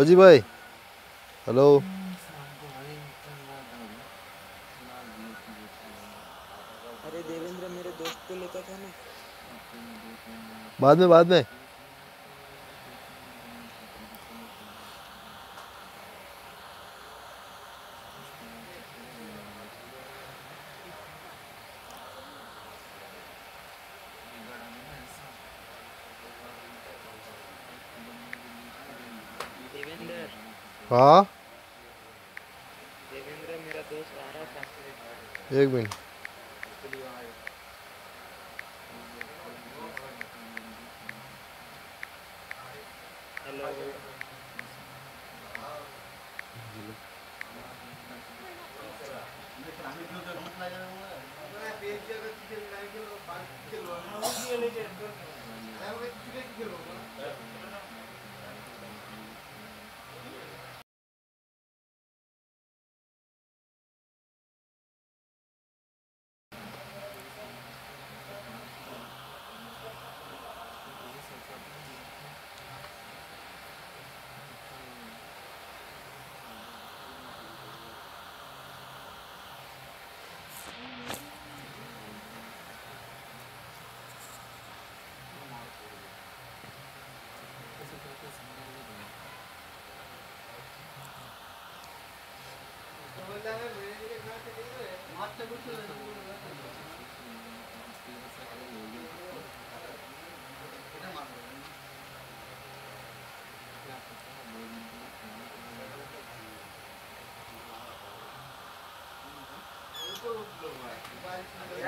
ओजी भाई हेलो अरे देवेंद्र मेरे दोस्त को लेकर था ना बाद में बाद में söyleyeceğim. Ben güle gidiyorum.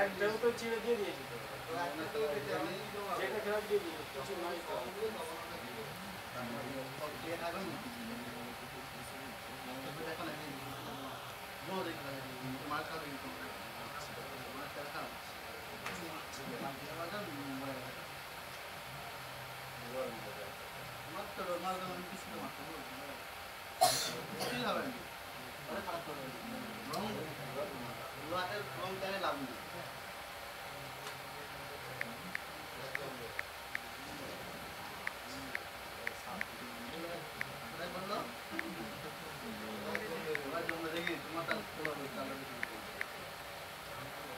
একদম তো চিড়ে দিয়ে দিয়েছি যেটা খারাপ দিয়ে দিয়েছি কিছু নয় তো no de, de marca de internet, de marca de Hans. রং রং লাগে লাভ নেই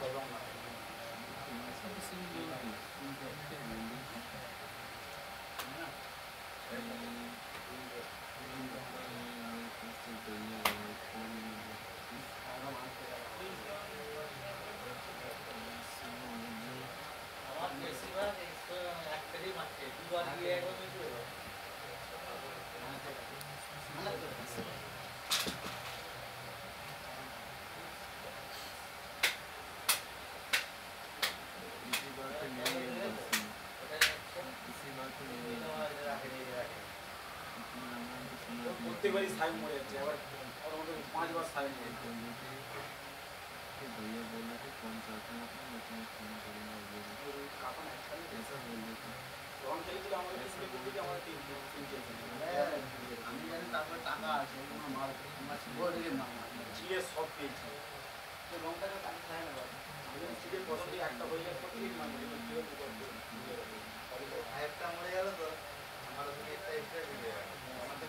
都弄来，重新弄个的，বাড়ি সাহেব মরে যাচ্ছে আবার মোটামুটি পাঁচবার সাহেব মরে সব পেয়েছি লঙ্কাটা টাকা খায় না প্রথম দিকে একটা হয়ে গেল প্রতিদিন মানে একটা মরে গেল তো আমার একটা extra video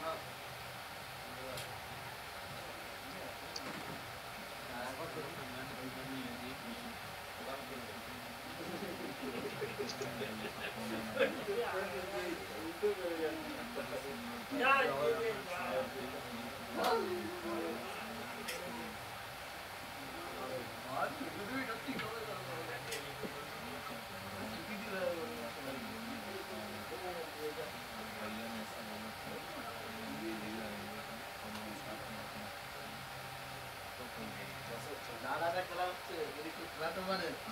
them about it.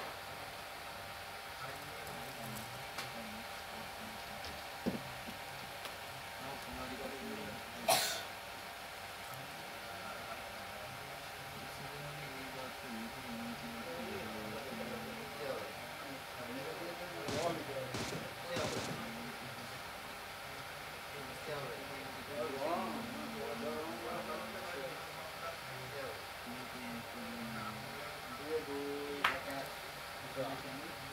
family.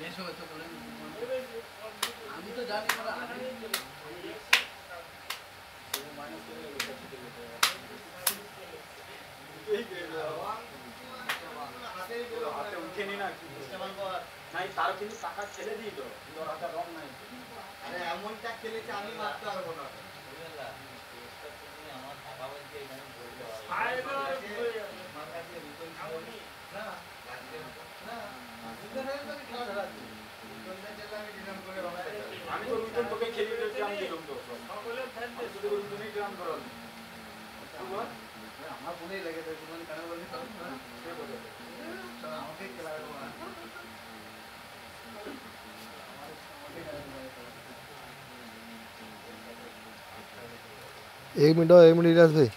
Gracias. Ce le dico. एक मिनट और एक मिनट इलाज भाई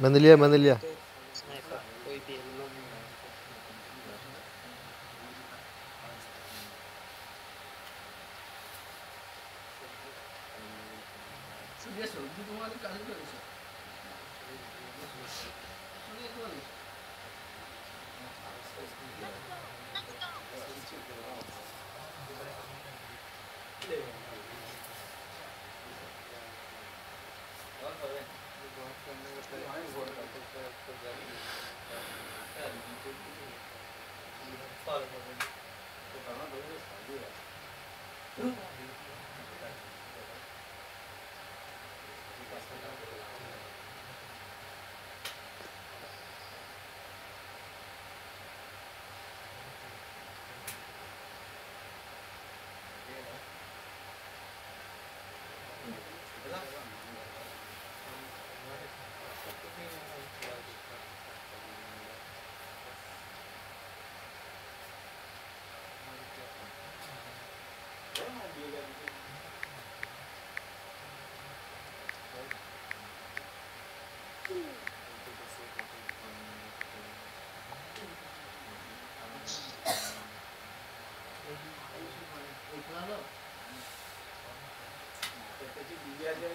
मैंने लिया मैंने लिया 감사합니다.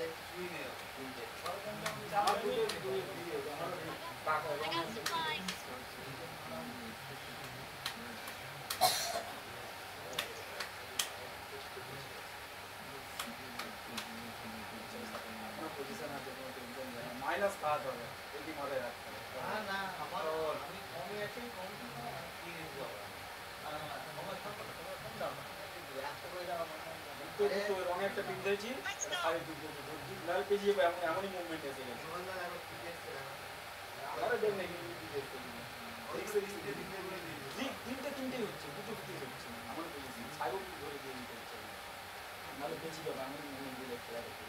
মাইনাস খাওয়াতে হবে এটি মাথায় রাখতে হবে না না আমার আমি কমই আছি কম কি রেঞ্জ হবে কম দাম একটা করে দাও আমার তো তো রঙে একটা পিন ধরেছি আর লাল পেজি এমন এমনই মুভমেন্ট এসে গেছে আরে দেখ না তিনটে তিনটেই হচ্ছে দুটো দুটোই হচ্ছে আমার পেজি ছাগল ধরে দিয়ে নিতে হচ্ছে নাহলে পেজি পাবে এমনই মুভমেন্ট দিয়ে খেলা দেখতে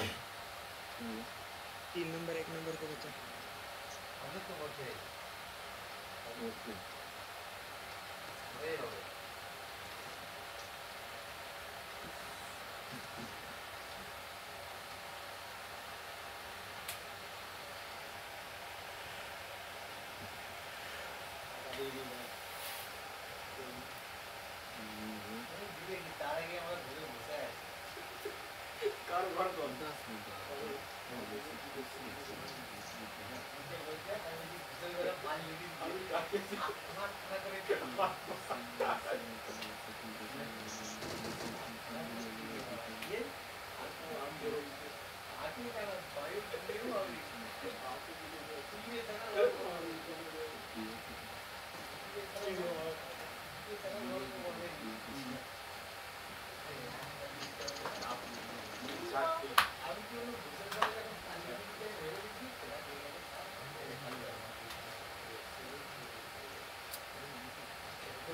हम्म। तीन नंबर एक नंबर का बच्चा हम तो बचे ओके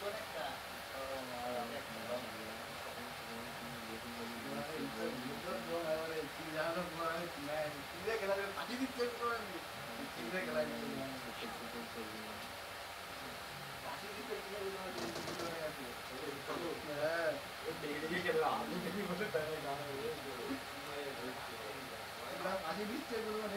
아니 밑에 그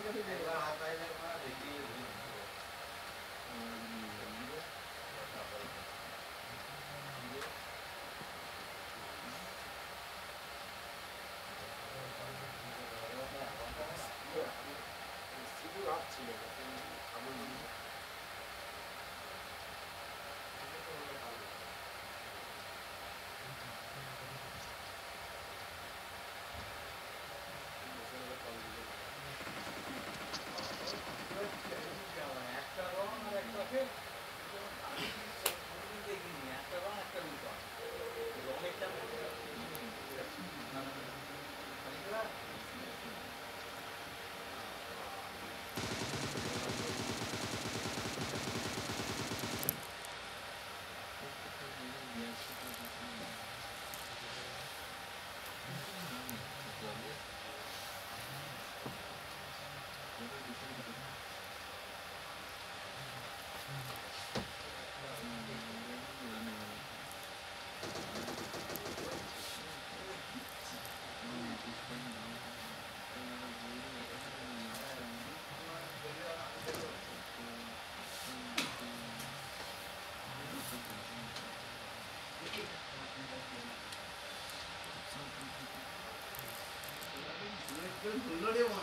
你热地吗？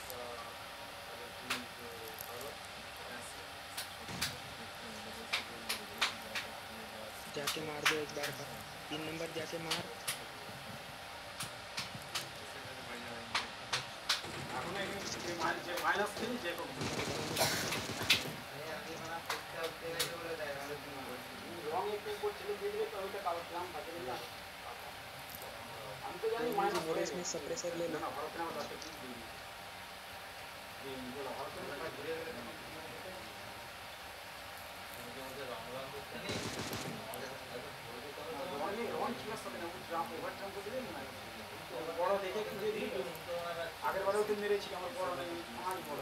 के मार दो एक बार तीन नंबर जाके मार इसमें सप्रेसर ले लो বড় দেখে খুঁজে দিই আগের বারেও তো মেরেছি আমার বড় নেই আমার বড়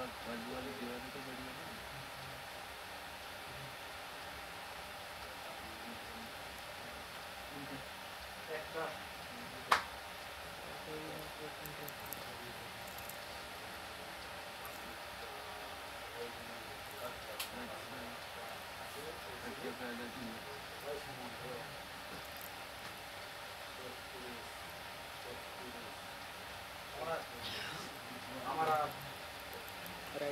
your, what you are doing to video.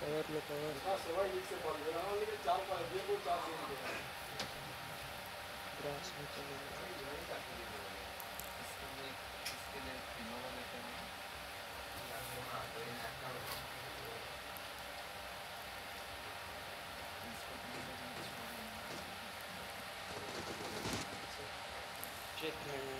Cover low cover grass में चले Check